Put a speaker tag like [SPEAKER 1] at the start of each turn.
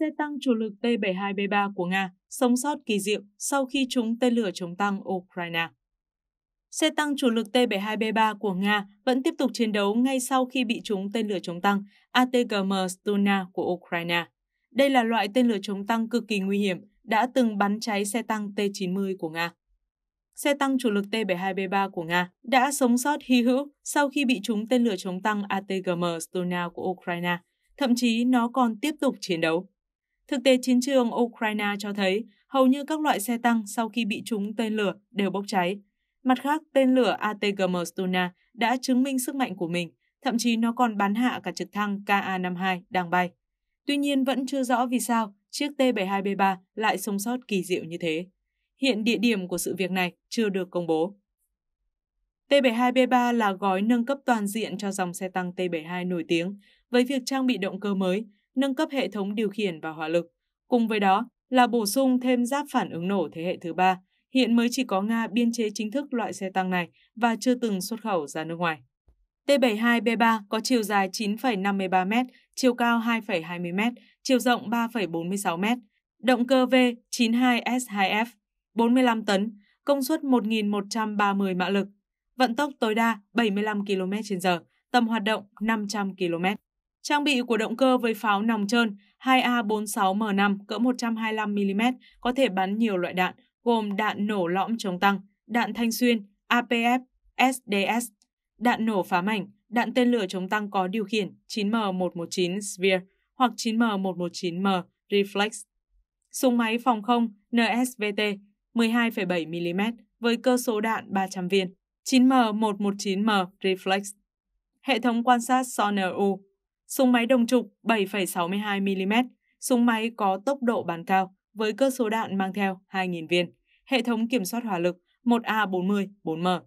[SPEAKER 1] xe tăng chủ lực T-72B3 của Nga sống sót kỳ diệu sau khi trúng tên lửa chống tăng Ukraine. Xe tăng chủ lực T-72B3 của Nga vẫn tiếp tục chiến đấu ngay sau khi bị trúng tên lửa chống tăng ATGM Stuna của Ukraine. Đây là loại tên lửa chống tăng cực kỳ nguy hiểm, đã từng bắn cháy xe tăng T-90 của Nga. Xe tăng chủ lực T-72B3 của Nga đã sống sót hy hữu sau khi bị trúng tên lửa chống tăng ATGM Stuna của Ukraine, thậm chí nó còn tiếp tục chiến đấu. Thực tế chiến trường Ukraine cho thấy hầu như các loại xe tăng sau khi bị trúng tên lửa đều bốc cháy. Mặt khác, tên lửa ATGM Stuna đã chứng minh sức mạnh của mình, thậm chí nó còn bắn hạ cả trực thăng KA-52 đang bay. Tuy nhiên vẫn chưa rõ vì sao chiếc T-72B3 lại sống sót kỳ diệu như thế. Hiện địa điểm của sự việc này chưa được công bố. T-72B3 là gói nâng cấp toàn diện cho dòng xe tăng T-72 nổi tiếng với việc trang bị động cơ mới, nâng cấp hệ thống điều khiển và hỏa lực. Cùng với đó là bổ sung thêm giáp phản ứng nổ thế hệ thứ ba. Hiện mới chỉ có Nga biên chế chính thức loại xe tăng này và chưa từng xuất khẩu ra nước ngoài. T-72B3 có chiều dài 9,53 m, chiều cao 2,20 m, chiều rộng 3,46 m, động cơ V92S2F, 45 tấn, công suất 1.130 mã lực, vận tốc tối đa 75 km/h, tầm hoạt động 500 km. Trang bị của động cơ với pháo nòng trơn 2A46M5 cỡ 125mm có thể bắn nhiều loại đạn, gồm đạn nổ lõm chống tăng, đạn thanh xuyên, APF, SDS, đạn nổ phá mảnh, đạn tên lửa chống tăng có điều khiển 9M119 Sphere hoặc 9M119M Reflex. Súng máy phòng không NSVT 12,7mm với cơ số đạn 300 viên, 9M119M Reflex. Hệ thống quan sát Sonar U Súng máy đồng trục 7,62mm, súng máy có tốc độ bắn cao với cơ số đạn mang theo 2.000 viên, hệ thống kiểm soát hỏa lực 1A40 4M.